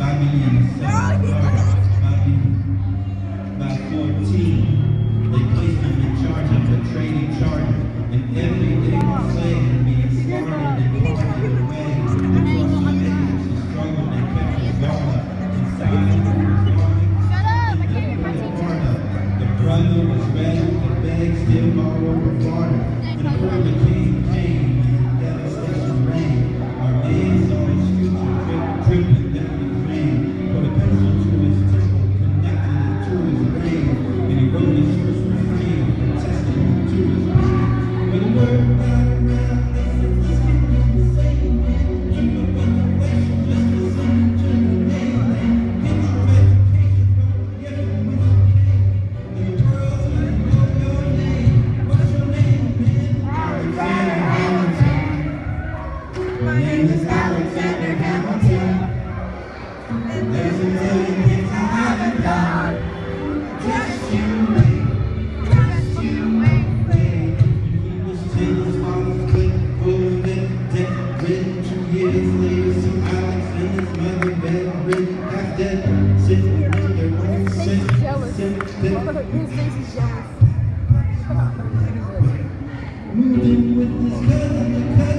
family and herself by, by 14. They placed him in charge of the trading charter, and every day the slave would be escorted and way. Away. For she managed to struggle and kept her guard up inside. Of her garment. The brother was ready to beg, still all over Florida, and poured the king Amen. years later, some Alex and his mother bedridden, half dead, sitting in their own sin. Moving with his cousin,